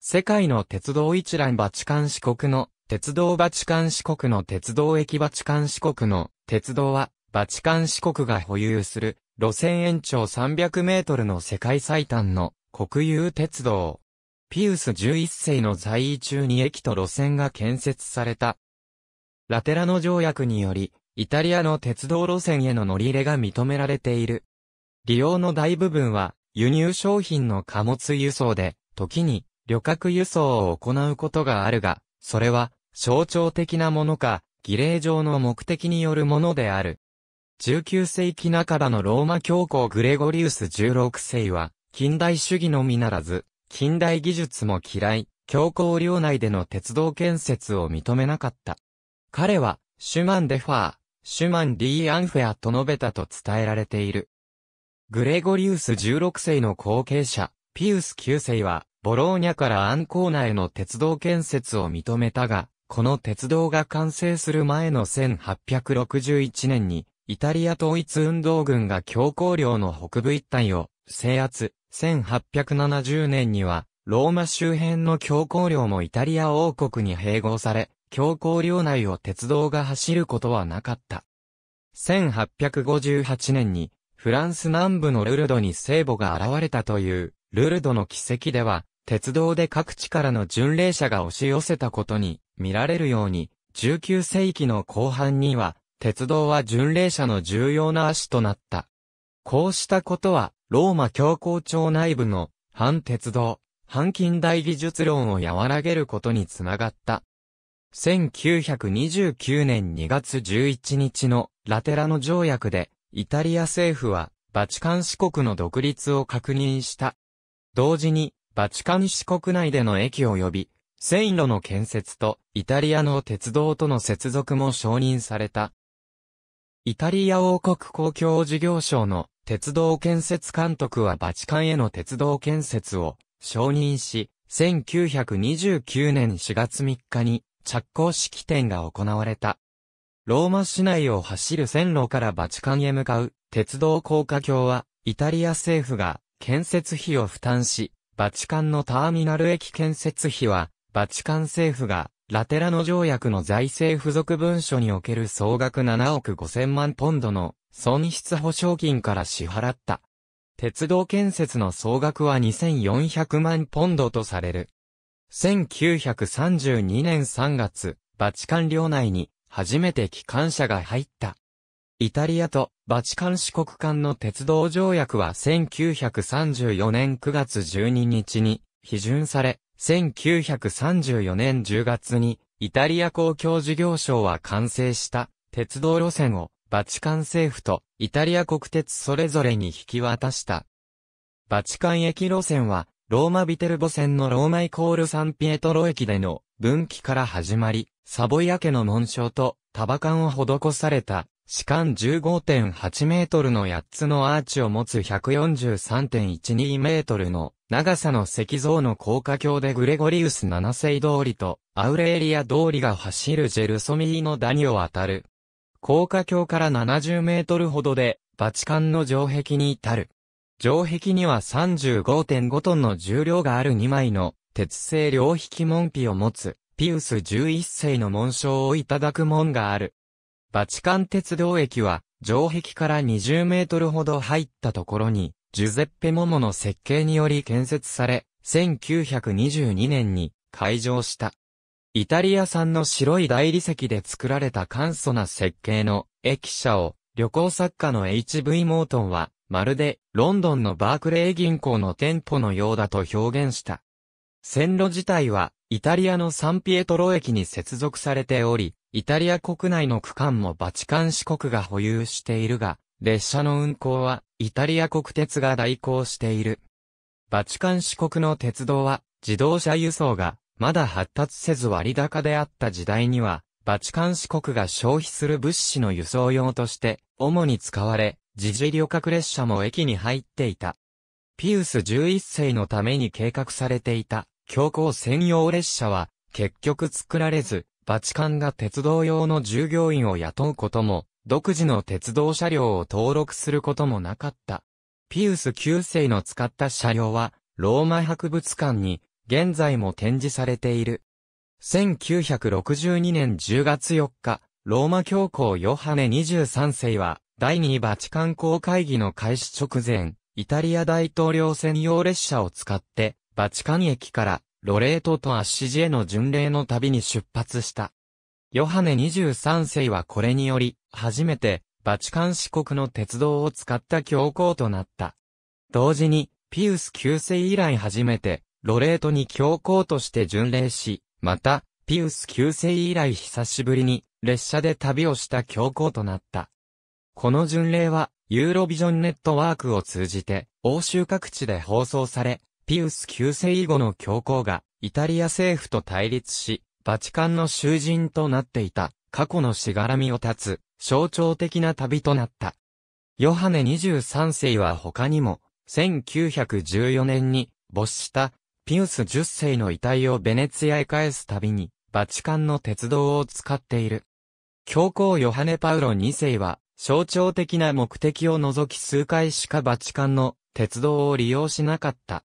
世界の鉄道一覧バチカン四国の鉄道バチカン四国の鉄道駅バチカン四国の鉄道はバチカン四国が保有する路線延長300メートルの世界最短の国有鉄道。ピウス11世の在位中に駅と路線が建設された。ラテラノ条約により、イタリアの鉄道路線への乗り入れが認められている。利用の大部分は、輸入商品の貨物輸送で、時に旅客輸送を行うことがあるが、それは象徴的なものか、儀礼上の目的によるものである。19世紀半ばのローマ教皇グレゴリウス16世は、近代主義のみならず、近代技術も嫌い、教皇領内での鉄道建設を認めなかった。彼は、シュマン・デファー、シュマン・リー・アンフェアと述べたと伝えられている。グレゴリウス16世の後継者、ピウス9世は、ボローニャからアンコーナへの鉄道建設を認めたが、この鉄道が完成する前の1861年に、イタリア統一運動軍が教皇領の北部一帯を制圧、1870年には、ローマ周辺の教皇領もイタリア王国に併合され、教皇領内を鉄道が走ることはなかった。1858年に、フランス南部のルルドに聖母が現れたという、ルルドの奇跡では、鉄道で各地からの巡礼者が押し寄せたことに見られるように、19世紀の後半には、鉄道は巡礼者の重要な足となった。こうしたことは、ローマ教皇庁内部の反鉄道、反近代技術論を和らげることにつながった。1929年2月11日のラテラノ条約で、イタリア政府はバチカン市国の独立を確認した。同時に、バチカン市国内での駅及び、線路の建設とイタリアの鉄道との接続も承認された。イタリア王国公共事業省の鉄道建設監督はバチカンへの鉄道建設を承認し、1929年4月3日に着工式典が行われた。ローマ市内を走る線路からバチカンへ向かう鉄道高架橋はイタリア政府が建設費を負担し、バチカンのターミナル駅建設費はバチカン政府がラテラノ条約の財政付属文書における総額7億5千万ポンドの損失保証金から支払った。鉄道建設の総額は2400万ポンドとされる。1932年3月、バチカン領内に初めて機関車が入った。イタリアとバチカン四国間の鉄道条約は1934年9月12日に批准され、1934年10月にイタリア公共事業省は完成した鉄道路線をバチカン政府とイタリア国鉄それぞれに引き渡した。バチカン駅路線は、ローマビテルボ線のローマイコールサンピエトロ駅での分岐から始まり、サボイア家の紋章とタバカンを施された、士官15.8メートルの8つのアーチを持つ143.12メートルの長さの石像の高架橋でグレゴリウス7世通りとアウレーリア通りが走るジェルソミーの谷を渡る。高架橋から70メートルほどで、バチカンの城壁に至る。城壁には35.5トンの重量がある2枚の鉄製両引き門皮を持つピウス11世の紋章をいただく門がある。バチカン鉄道駅は城壁から20メートルほど入ったところにジュゼッペ・モモの設計により建設され、1922年に開場した。イタリア産の白い大理石で作られた簡素な設計の駅舎を旅行作家の H.V. モートンはまるでロンドンのバークレー銀行の店舗のようだと表現した。線路自体はイタリアのサンピエトロ駅に接続されており、イタリア国内の区間もバチカン市国が保有しているが、列車の運行はイタリア国鉄が代行している。バチカン市国の鉄道は自動車輸送がまだ発達せず割高であった時代には、バチカン市国が消費する物資の輸送用として、主に使われ、自治旅客列車も駅に入っていた。ピウス11世のために計画されていた、強行専用列車は、結局作られず、バチカンが鉄道用の従業員を雇うことも、独自の鉄道車両を登録することもなかった。ピウス9世の使った車両は、ローマ博物館に現在も展示されている。1962年10月4日、ローマ教皇ヨハネ23世は、第2バチカン公会議の開始直前、イタリア大統領専用列車を使って、バチカン駅からロレートとアッシジへの巡礼の旅に出発した。ヨハネ23世はこれにより、初めて、バチカン四国の鉄道を使った教皇となった。同時に、ピウス9世以来初めて、ロレートに教皇として巡礼し、また、ピウス9世以来久しぶりに、列車で旅をした教皇となった。この巡礼は、ユーロビジョンネットワークを通じて、欧州各地で放送され、ピウス9世以後の教皇が、イタリア政府と対立し、バチカンの囚人となっていた、過去のしがらみを断つ、象徴的な旅となった。ヨハネ23世は他にも、1914年に没したピウス10世の遺体をベネツィアへ返す旅に、バチカンの鉄道を使っている。教皇ヨハネパウロ2世は、象徴的な目的を除き数回しかバチカンの鉄道を利用しなかった。